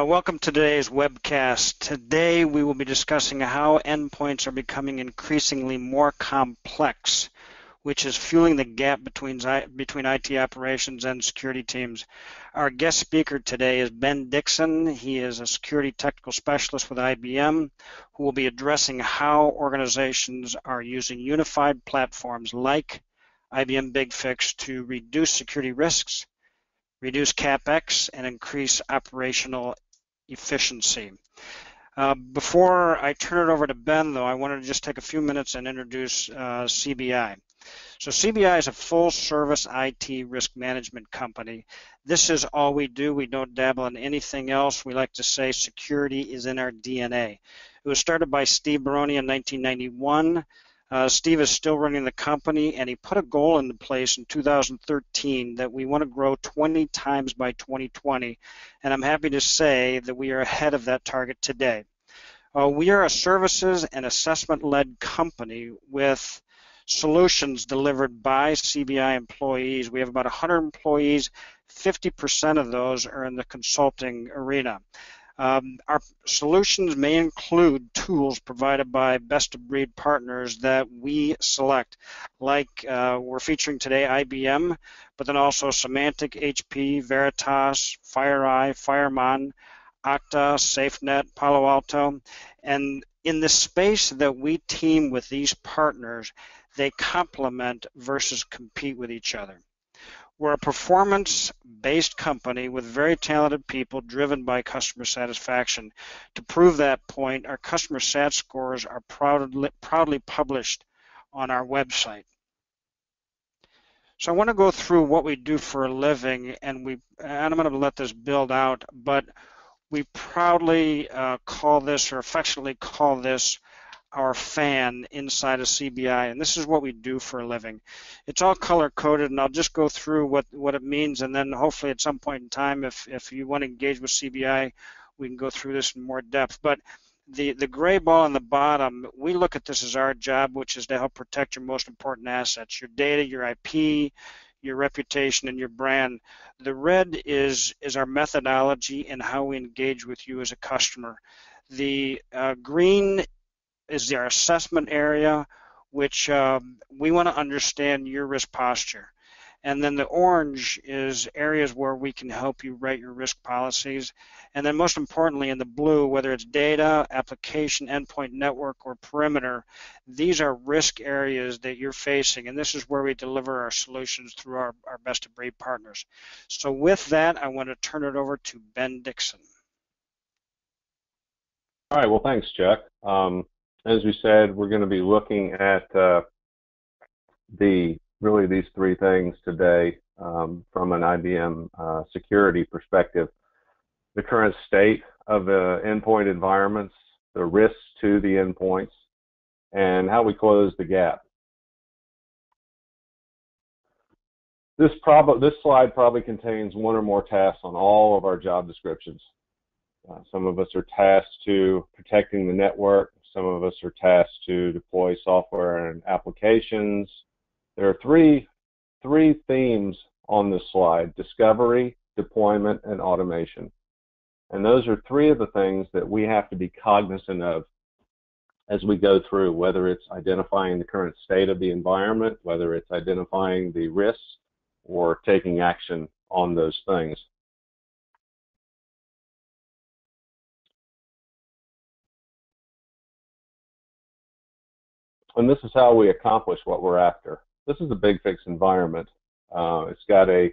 Uh, welcome to today's webcast. Today we will be discussing how endpoints are becoming increasingly more complex, which is fueling the gap between, between IT operations and security teams. Our guest speaker today is Ben Dixon. He is a security technical specialist with IBM who will be addressing how organizations are using unified platforms like IBM BigFix to reduce security risks, reduce CapEx, and increase operational efficiency. Uh, before I turn it over to Ben, though, I wanted to just take a few minutes and introduce uh, CBI. So CBI is a full-service IT risk management company. This is all we do. We don't dabble in anything else. We like to say security is in our DNA. It was started by Steve Baroni in 1991. Uh, Steve is still running the company, and he put a goal into place in 2013 that we want to grow 20 times by 2020. And I'm happy to say that we are ahead of that target today. Uh, we are a services and assessment led company with solutions delivered by CBI employees. We have about 100 employees. 50% of those are in the consulting arena. Um, our solutions may include tools provided by best of breed partners that we select, like uh, we're featuring today IBM, but then also Symantec, HP, Veritas, FireEye, FireMon, Okta, SafeNet, Palo Alto, and in the space that we team with these partners, they complement versus compete with each other. We're a performance-based company with very talented people driven by customer satisfaction. To prove that point, our customer sat scores are proudly, proudly published on our website. So I want to go through what we do for a living, and we and I'm going to let this build out, but we proudly uh, call this, or affectionately call this, our fan inside of CBI, and this is what we do for a living. It's all color coded, and I'll just go through what, what it means, and then hopefully at some point in time, if, if you want to engage with CBI, we can go through this in more depth. But the, the gray ball on the bottom, we look at this as our job, which is to help protect your most important assets, your data, your IP, your reputation, and your brand. The red is, is our methodology and how we engage with you as a customer. The uh, green is our assessment area, which um, we want to understand your risk posture. And then the orange is areas where we can help you write your risk policies. And then most importantly in the blue, whether it's data, application, endpoint network, or perimeter, these are risk areas that you're facing. And this is where we deliver our solutions through our, our best of breed partners. So with that, I want to turn it over to Ben Dixon. All right, well, thanks, Chuck. Um, as we said, we're going to be looking at uh, the really these three things today um, from an IBM uh, security perspective. The current state of the endpoint environments, the risks to the endpoints, and how we close the gap. This, this slide probably contains one or more tasks on all of our job descriptions. Uh, some of us are tasked to protecting the network, some of us are tasked to deploy software and applications. There are three, three themes on this slide, discovery, deployment, and automation. And those are three of the things that we have to be cognizant of as we go through, whether it's identifying the current state of the environment, whether it's identifying the risks, or taking action on those things. And this is how we accomplish what we're after. This is a BigFix environment. Uh, it's got a,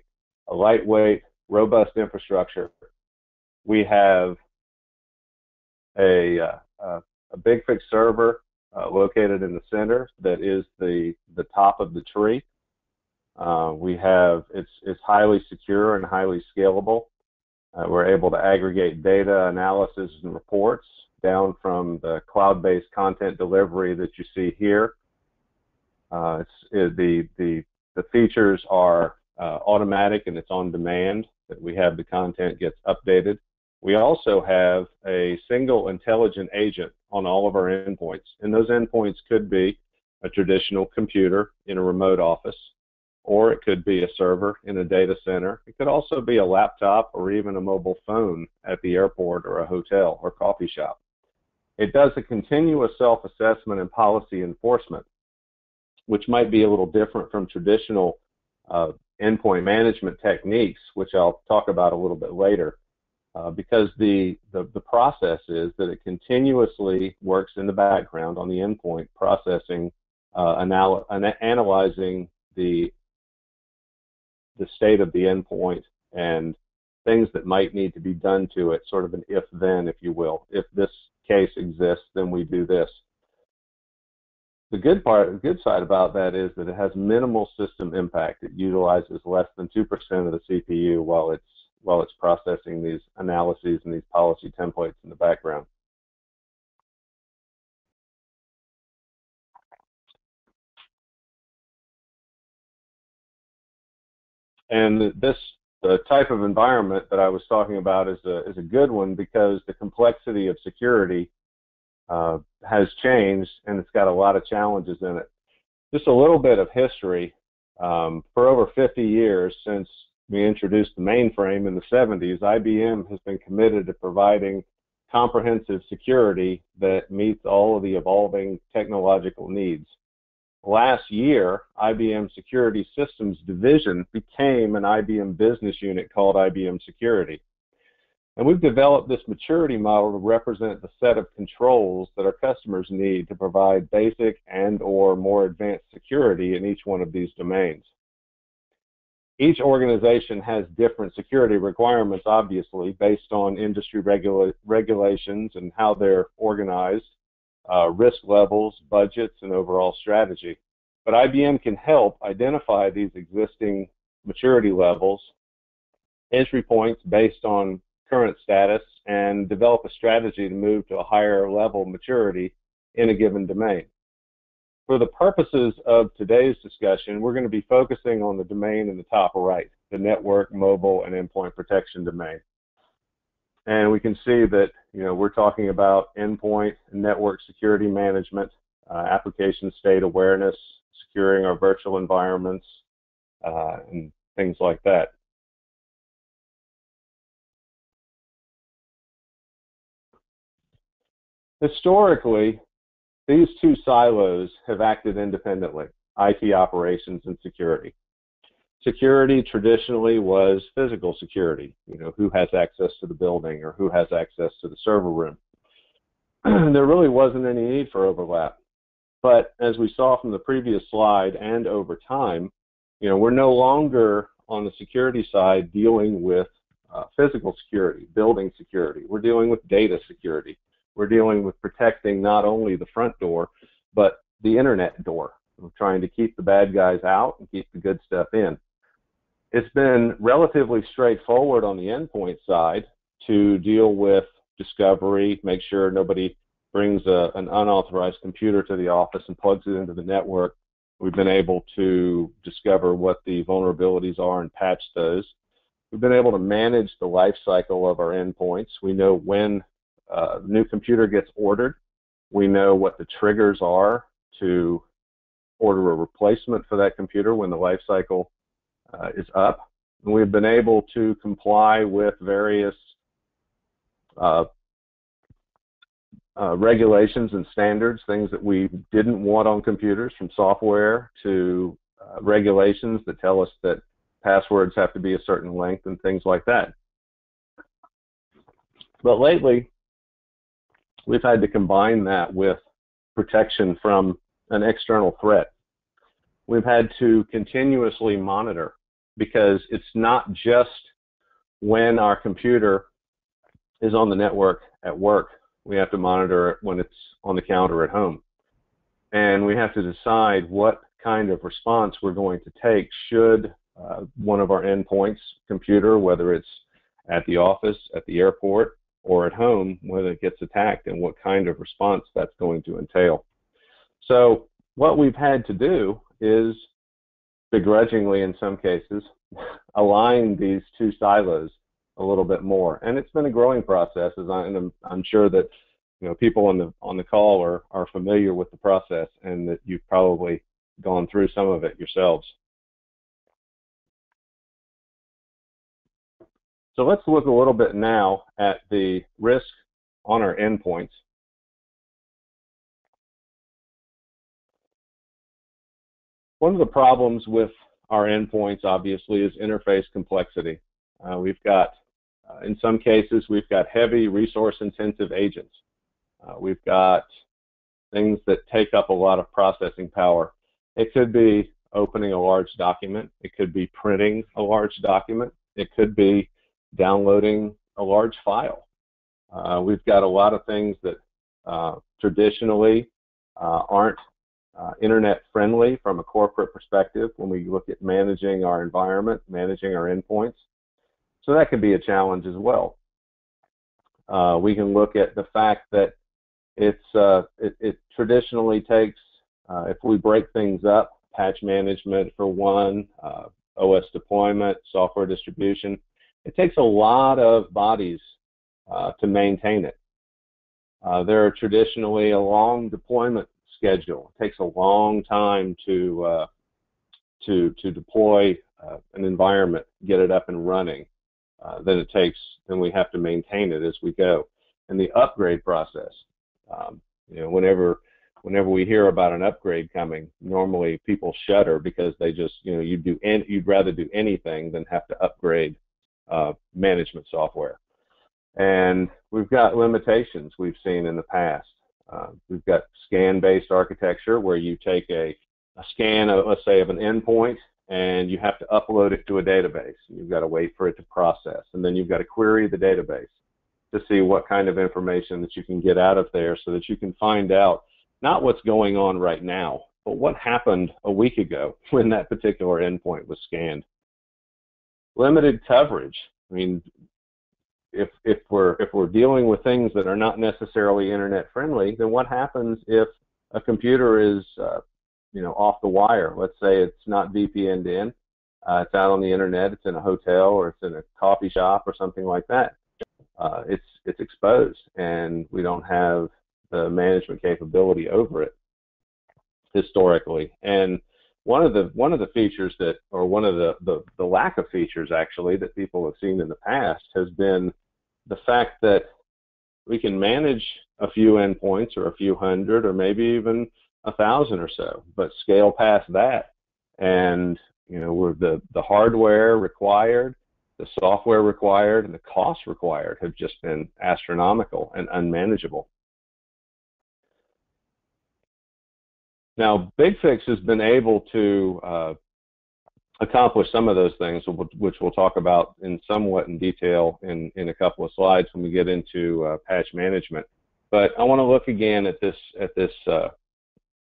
a, lightweight, robust infrastructure. We have a, uh, a BigFix server uh, located in the center that is the, the top of the tree. Uh, we have, it's, it's highly secure and highly scalable. Uh, we're able to aggregate data analysis and reports down from the cloud-based content delivery that you see here. Uh, it, the, the, the features are uh, automatic and it's on demand that we have the content gets updated. We also have a single intelligent agent on all of our endpoints. And those endpoints could be a traditional computer in a remote office, or it could be a server in a data center. It could also be a laptop or even a mobile phone at the airport or a hotel or coffee shop. It does a continuous self-assessment and policy enforcement, which might be a little different from traditional uh, endpoint management techniques, which I'll talk about a little bit later. Uh, because the, the, the process is that it continuously works in the background on the endpoint, processing, uh, anal analyzing the the state of the endpoint and things that might need to be done to it, sort of an if-then, if you will. If this case exists, then we do this. The good part, the good side about that is that it has minimal system impact. It utilizes less than 2% of the CPU while it's while it's processing these analyses and these policy templates in the background. And this the type of environment that I was talking about is a, is a good one because the complexity of security uh, has changed and it's got a lot of challenges in it. Just a little bit of history. Um, for over 50 years since we introduced the mainframe in the 70s, IBM has been committed to providing comprehensive security that meets all of the evolving technological needs. Last year, IBM Security Systems Division became an IBM business unit called IBM Security. And we've developed this maturity model to represent the set of controls that our customers need to provide basic and or more advanced security in each one of these domains each organization has different security requirements, obviously, based on industry regula regulations and how they're organized, uh, risk levels, budgets, and overall strategy. But IBM can help identify these existing maturity levels, entry points based on current status, and develop a strategy to move to a higher level maturity in a given domain. For the purposes of today's discussion, we're going to be focusing on the domain in the top right, the network, mobile, and endpoint protection domain. And we can see that you know we're talking about endpoint network security management, uh, application state awareness, securing our virtual environments, uh, and things like that. Historically, these two silos have acted independently, IT operations and security. Security traditionally was physical security, you know, who has access to the building or who has access to the server room. there really wasn't any need for overlap. But as we saw from the previous slide and over time, you know, we're no longer on the security side dealing with uh, physical security, building security. We're dealing with data security we're dealing with protecting not only the front door, but the internet door. We're trying to keep the bad guys out and keep the good stuff in. It's been relatively straightforward on the endpoint side to deal with discovery, make sure nobody brings a, an unauthorized computer to the office and plugs it into the network. We've been able to discover what the vulnerabilities are and patch those. We've been able to manage the life cycle of our endpoints. We know when uh, new computer gets ordered, we know what the triggers are to order a replacement for that computer when the life cycle is up. And we've been able to comply with various uh, uh, regulations and standards, things that we didn't want on computers, from software to uh, regulations that tell us that passwords have to be a certain length and things like that. But lately, we've had to combine that with protection from an external threat. We've had to continuously monitor because it's not just when our computer is on the network at work. We have to monitor it when it's on the counter at home. And we have to decide what kind of response we're going to take should uh, one of our endpoints computer, whether it's at the office, at the airport, or at home when it gets attacked and what kind of response that's going to entail. So what we've had to do is begrudgingly in some cases, align these two silos a little bit more. And it's been a growing process, as I, am I'm sure that you know people on the on the call are are familiar with the process, and that you've probably gone through some of it yourselves. So let's look a little bit now at the risk on our endpoints. One of the problems with our endpoints, obviously, is interface complexity. Uh, we've got, uh, in some cases, we've got heavy resource-intensive agents. Uh, we've got things that take up a lot of processing power. It could be opening a large document. It could be printing a large document. It could be downloading a large file. Uh, we've got a lot of things that uh, traditionally uh, aren't uh, internet friendly from a corporate perspective when we look at managing our environment, managing our endpoints. So that can be a challenge as well. Uh, we can look at the fact that it's uh, it, it, traditionally takes if we break things up, patch management for one, OS deployment, software distribution, it takes a lot of bodies uh, to maintain it. Uh, there are traditionally a long deployment schedule. It takes a long time to uh, to to deploy uh, an environment, get it up and running. Uh, then it takes then we have to maintain it as we go. And the upgrade process, um, you know, whenever whenever we hear about an upgrade coming, normally people shudder because they just, you know, you do any, you'd rather do anything than have to upgrade uh, management software. And we've got limitations we've seen in the past. Uh, we've got scan-based architecture where you take a, a scan, of, let's say, of an endpoint, and you have to upload it to a database. You've got to wait for it to process, and then you've got to query the database to see what kind of information that you can get out of there so that you can find out not what's going on right now, but what happened a week ago when that particular endpoint was scanned limited coverage. I mean, if if we're if we're dealing with things that are not necessarily internet friendly, then what happens if a computer is uh, you know off the wire? Let's say it's not VPN'd in, uh, it's out on the internet, it's in a hotel or it's in a coffee shop or something like that. Uh, it's it's exposed, and we don't have the management capability over it historically. And one of the one of the features that or one of the, the, the lack of features actually that people have seen in the past has been the fact that we can manage a few endpoints or a few hundred or maybe even a thousand or so but scale past that. And you know we're the the hardware required the software required and the costs required have just been astronomical and unmanageable Now, BigFix has been able to uh, accomplish some of those things, which we'll talk about in somewhat in detail in, in a couple of slides when we get into uh, patch management. But I want to look again at this at this uh,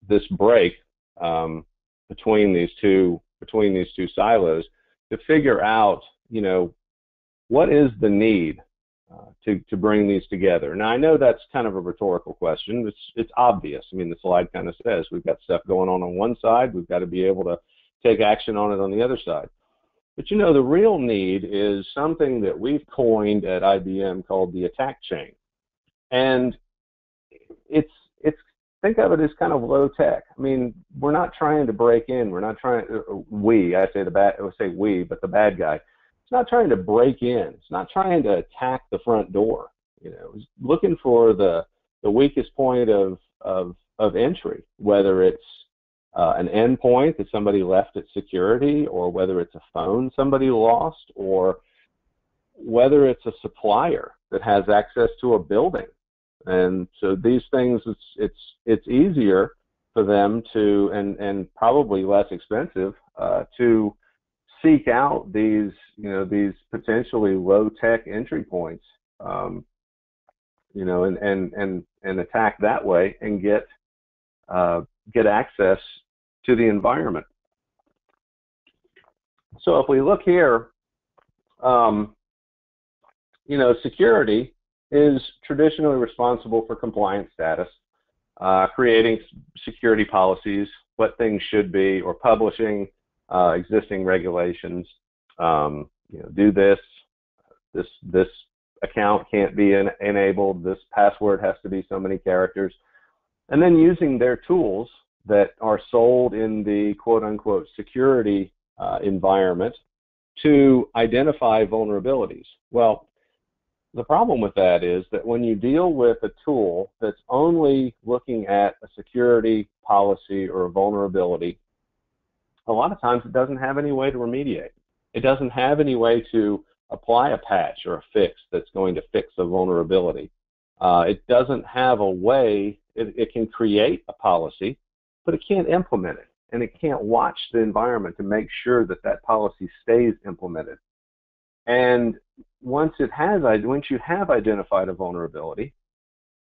this break um, between these two between these two silos to figure out, you know, what is the need to, to bring these together. Now, I know that's kind of a rhetorical question. It's, it's obvious. I mean, the slide kind of says we've got stuff going on on one side, we've got to be able to take action on it on the other side. But you know, the real need is something that we've coined at IBM called the attack chain. And it's, it's, think of it as kind of low tech. I mean, we're not trying to break in. We're not trying, we, I say the bad, I say we, but the bad guy not trying to break in. It's not trying to attack the front door. You know, it's looking for the the weakest point of of of entry, whether it's uh, an endpoint that somebody left at security, or whether it's a phone somebody lost, or whether it's a supplier that has access to a building. And so these things, it's it's it's easier for them to, and and probably less expensive uh, to seek out these, you know, these potentially low tech entry points, um, you know, and, and, and, and attack that way and get, uh, get access to the environment. So if we look here, um, you know, security is traditionally responsible for compliance status, uh, creating security policies, what things should be, or publishing uh, existing regulations. Um, you know, do this. This this account can't be en enabled. This password has to be so many characters, and then using their tools that are sold in the quote unquote security uh, environment to identify vulnerabilities. Well, the problem with that is that when you deal with a tool that's only looking at a security policy or a vulnerability, a lot of times it doesn't have any way to remediate. It doesn't have any way to apply a patch or a fix that's going to fix a vulnerability. Uh, it doesn't have a way, it, it can create a policy, but it can't implement it. And it can't watch the environment to make sure that that policy stays implemented. And once it has, once you have identified a vulnerability,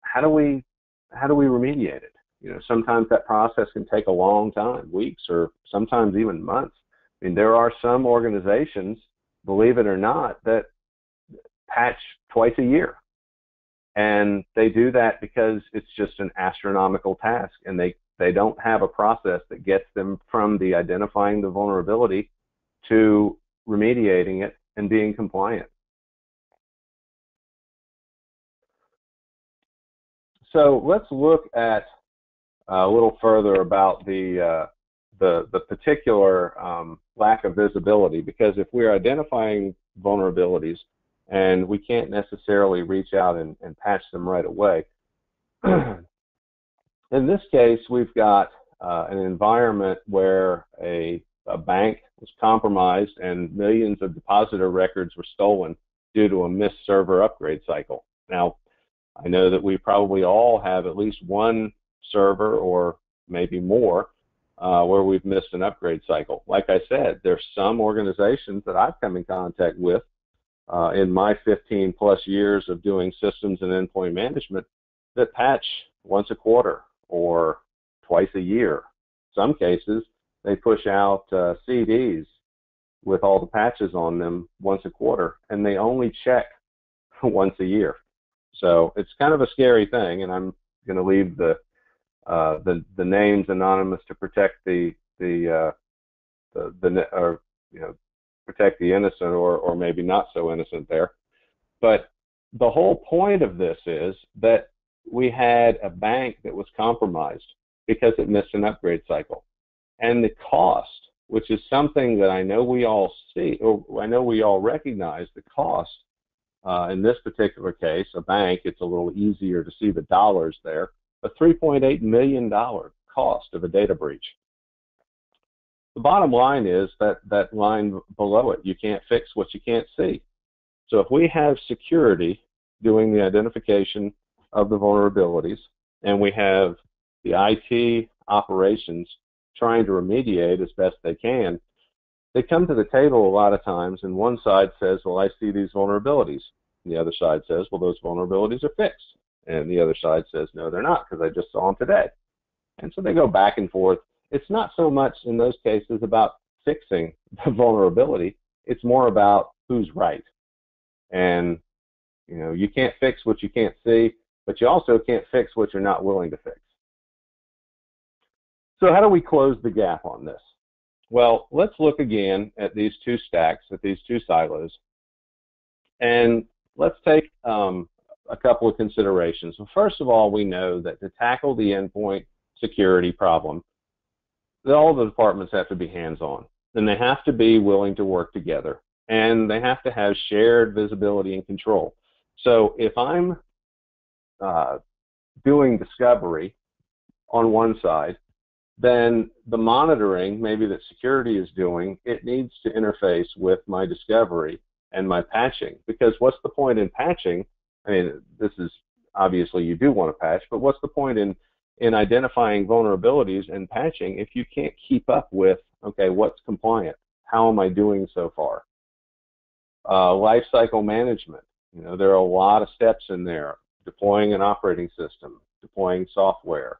how do we, how do we remediate it? You know, sometimes that process can take a long time, weeks or sometimes even months. I mean, there are some organizations, believe it or not, that patch twice a year. And they do that because it's just an astronomical task and they, they don't have a process that gets them from the identifying the vulnerability to remediating it and being compliant. So let's look at a little further about the uh, the, the particular um, lack of visibility because if we're identifying vulnerabilities and we can't necessarily reach out and, and patch them right away, in this case we've got uh, an environment where a, a bank was compromised and millions of depositor records were stolen due to a missed server upgrade cycle. Now, I know that we probably all have at least one server or maybe more uh, where we've missed an upgrade cycle. Like I said, there's some organizations that I've come in contact with uh, in my 15 plus years of doing systems and endpoint management that patch once a quarter or twice a year. Some cases they push out uh, CDs with all the patches on them once a quarter, and they only check once a year. So it's kind of a scary thing, and I'm going to leave the uh, the the names anonymous to protect the the uh, the, the or you know protect the innocent or or maybe not so innocent there. But the whole point of this is that we had a bank that was compromised because it missed an upgrade cycle, and the cost, which is something that I know we all see or I know we all recognize, the cost. Uh, in this particular case, a bank, it's a little easier to see the dollars there a $3.8 million cost of a data breach. The bottom line is that that line below it, you can't fix what you can't see. So if we have security doing the identification of the vulnerabilities, and we have the IT operations trying to remediate as best they can, they come to the table a lot of times, and one side says, Well, I see these vulnerabilities. And the other side says, Well, those vulnerabilities are fixed. And the other side says, no, they're not because I just saw them today. And so they go back and forth. It's not so much in those cases about fixing the vulnerability. It's more about who's right. And, you know, you can't fix what you can't see, but you also can't fix what you're not willing to fix. So how do we close the gap on this? Well, let's look again at these two stacks, at these two silos, and let's take um, a couple of considerations. Well, first of all, we know that to tackle the endpoint security problem, all the departments have to be hands-on, and they have to be willing to work together, and they have to have shared visibility and control. So if I'm uh, doing discovery on one side, then the monitoring, maybe that security is doing, it needs to interface with my discovery and my patching. Because what's the point in patching I mean, this is obviously you do want to patch, but what's the point in in identifying vulnerabilities and patching if you can't keep up with okay, what's compliant? How am I doing so far? Uh, life cycle management. You know, there are a lot of steps in there. Deploying an operating system, deploying software,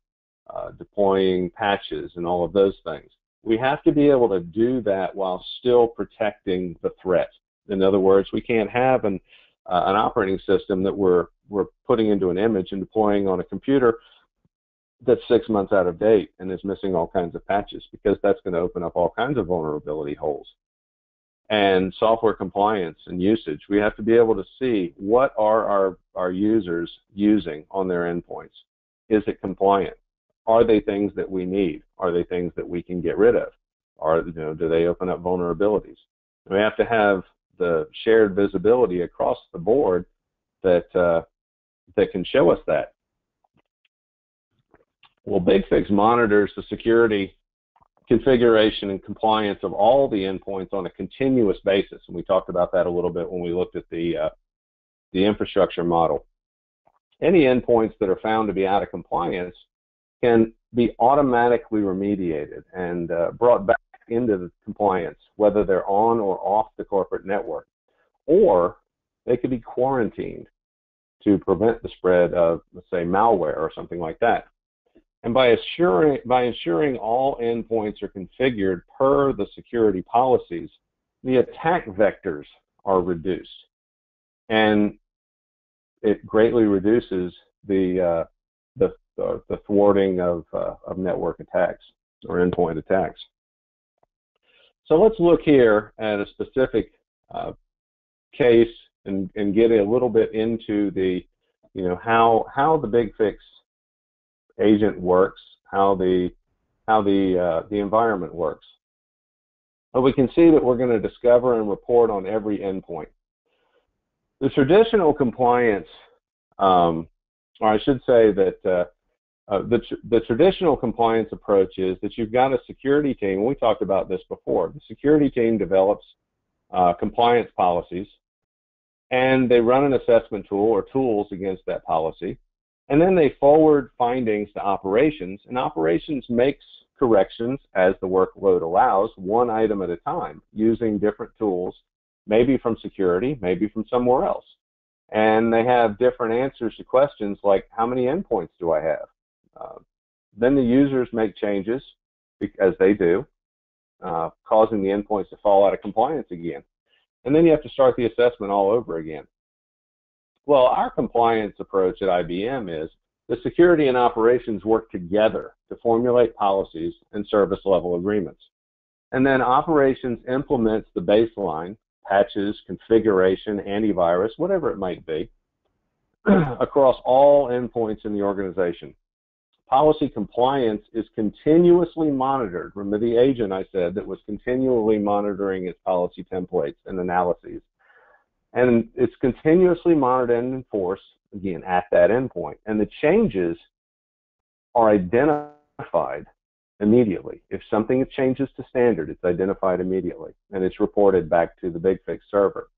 uh, deploying patches, and all of those things. We have to be able to do that while still protecting the threat. In other words, we can't have an uh, an operating system that we're we're putting into an image and deploying on a computer that's six months out of date and is missing all kinds of patches because that's going to open up all kinds of vulnerability holes. And software compliance and usage, we have to be able to see what are our, our users using on their endpoints. Is it compliant? Are they things that we need? Are they things that we can get rid of? Are you know, do they open up vulnerabilities? We have to have the shared visibility across the board that uh, that can show us that. Well, BigFix monitors the security configuration and compliance of all the endpoints on a continuous basis, and we talked about that a little bit when we looked at the uh, the infrastructure model. Any endpoints that are found to be out of compliance can be automatically remediated and uh, brought back into the compliance, whether they're on or off the corporate network, or they could be quarantined to prevent the spread of, let's say, malware or something like that. And by assuring, by ensuring all endpoints are configured per the security policies, the attack vectors are reduced. And it greatly reduces the, uh, the, the, thwarting of, uh, of network attacks or endpoint attacks. So let's look here at a specific uh, case and, and get a little bit into the, you know, how, how the BigFix agent works, how the, how the, uh, the environment works. But we can see that we're going to discover and report on every endpoint. The traditional compliance, um, or I should say that uh, uh, the, tr the traditional compliance approach is that you've got a security team. We talked about this before. The security team develops uh, compliance policies, and they run an assessment tool or tools against that policy, and then they forward findings to operations, and operations makes corrections as the workload allows, one item at a time, using different tools, maybe from security, maybe from somewhere else. And they have different answers to questions like, how many endpoints do I have? Uh, then the users make changes, as they do, uh, causing the endpoints to fall out of compliance again. And then you have to start the assessment all over again. Well, our compliance approach at IBM is the security and operations work together to formulate policies and service level agreements. And then operations implements the baseline, patches, configuration, antivirus, whatever it might be, across all endpoints in the organization policy compliance is continuously monitored. Remember the agent I said that was continually monitoring its policy templates and analyses. And it's continuously monitored and enforced, again, at that endpoint. And the changes are identified immediately. If something changes to standard, it's identified immediately, and it's reported back to the BigFix server.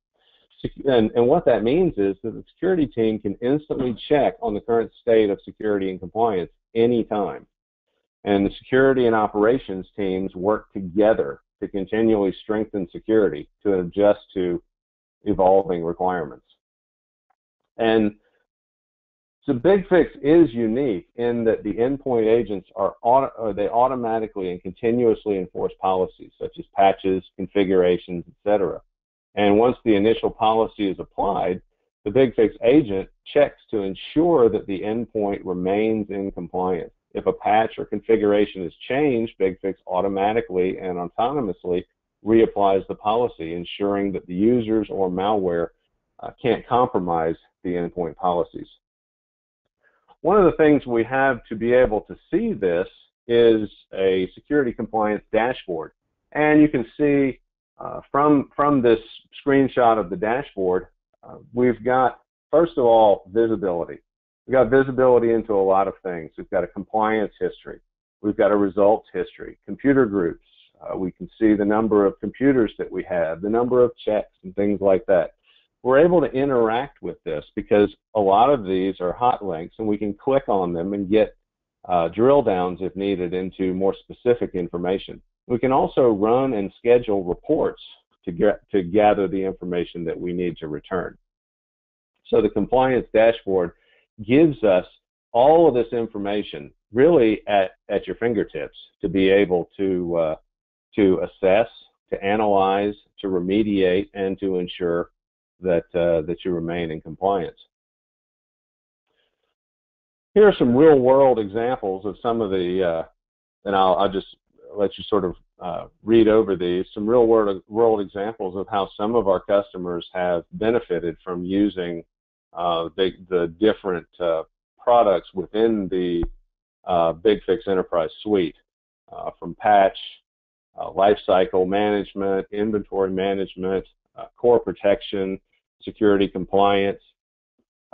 And, and, what that means is that the security team can instantly check on the current state of security and compliance anytime. And the security and operations teams work together to continually strengthen security to adjust to evolving requirements. And so BigFix is unique in that the endpoint agents are auto, they automatically and continuously enforce policies such as patches, configurations, etc. And once the initial policy is applied, the BigFix agent checks to ensure that the endpoint remains in compliance. If a patch or configuration is changed, BigFix automatically and autonomously reapplies the policy, ensuring that the users or malware uh, can't compromise the endpoint policies. One of the things we have to be able to see this is a security compliance dashboard. And you can see uh, from, from this screenshot of the dashboard uh, we've got, first of all, visibility. We've got visibility into a lot of things. We've got a compliance history. We've got a results history, computer groups. Uh, we can see the number of computers that we have, the number of checks and things like that. We're able to interact with this because a lot of these are hot links and we can click on them and get uh, drill downs if needed into more specific information. We can also run and schedule reports to, get, to gather the information that we need to return. So the compliance dashboard gives us all of this information really at, at your fingertips to be able to, uh, to assess, to analyze, to remediate, and to ensure that, uh, that you remain in compliance. Here are some real world examples of some of the, uh, and I'll, I'll just let you sort of uh, read over these, some real world, world examples of how some of our customers have benefited from using uh, the, the, different uh, products within the uh, BigFix Enterprise Suite, uh, from Patch uh, life management, inventory management, core protection, security compliance.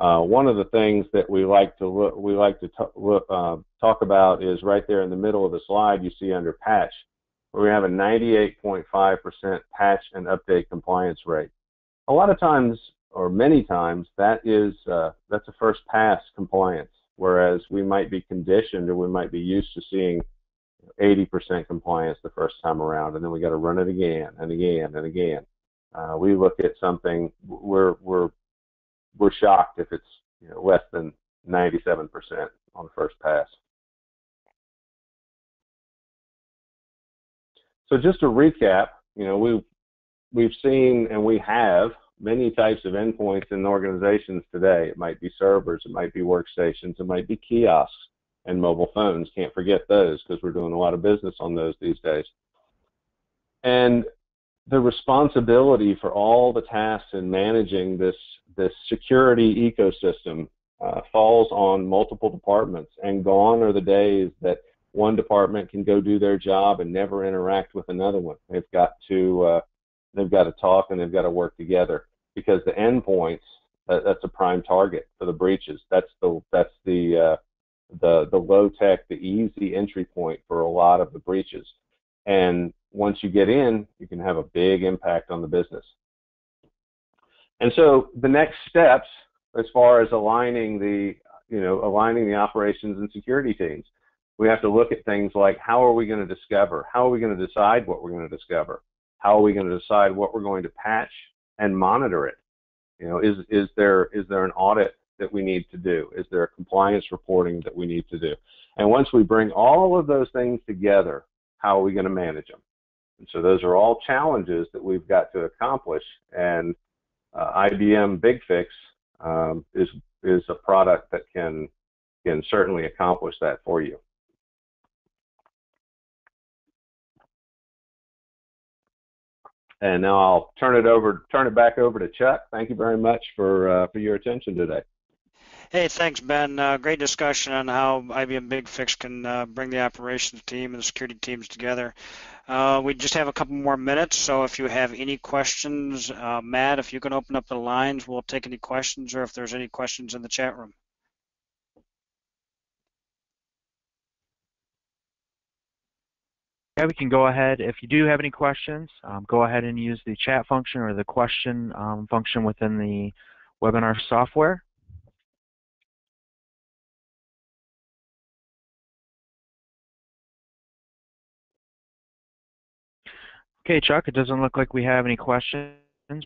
Uh, one of the things that we like to look, we like to look, uh, talk about is right there in the middle of the slide. You see under patch, where we have a 98.5% patch and update compliance rate. A lot of times, or many times, that is uh, that's a first pass compliance, whereas we might be conditioned or we might be used to seeing 80% compliance the first time around, and then we got to run it again and again and again. Uh, we look at something, we're we're we're shocked if it's you know, less than 97% on the first pass. So just to recap, you know, we've we've seen and we have many types of endpoints in organizations today. It might be servers, it might be workstations, it might be kiosks and mobile phones. Can't forget those because we're doing a lot of business on those these days. And the responsibility for all the tasks in managing this this security ecosystem uh, falls on multiple departments, and gone are the days that one department can go do their job and never interact with another one. They've got to uh, they've got to talk and they've got to work together because the endpoints that, that's a prime target for the breaches. That's the that's the uh, the the low tech, the easy entry point for a lot of the breaches. And once you get in, you can have a big impact on the business. And so the next steps, as far as aligning the you know aligning the operations and security teams, we have to look at things like how are we going to discover? How are we going to decide what we're going to discover? How are we going to decide what we're going to patch and monitor it? You know, is is there is there an audit that we need to do? Is there a compliance reporting that we need to do? And once we bring all of those things together, how are we going to manage them? And so those are all challenges that we've got to accomplish. And uh, IBM BigFix um, is is a product that can can certainly accomplish that for you. And now I'll turn it over, turn it back over to Chuck. Thank you very much for uh, for your attention today. Hey, thanks, Ben. Uh, great discussion on how IBM BigFix can uh, bring the operations team and the security teams together. Uh, we just have a couple more minutes, so if you have any questions, uh, Matt, if you can open up the lines, we'll take any questions, or if there's any questions in the chat room. Yeah, we can go ahead. If you do have any questions, um, go ahead and use the chat function or the question um, function within the webinar software. Okay, Chuck, it doesn't look like we have any questions,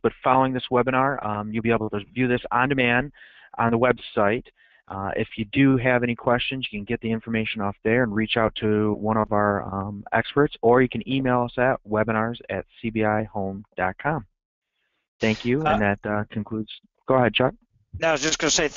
but following this webinar, um, you'll be able to view this on demand on the website. Uh, if you do have any questions, you can get the information off there and reach out to one of our um, experts, or you can email us at webinars at cbihome.com. Thank you, uh, and that uh, concludes. Go ahead, Chuck. No, I was just going to say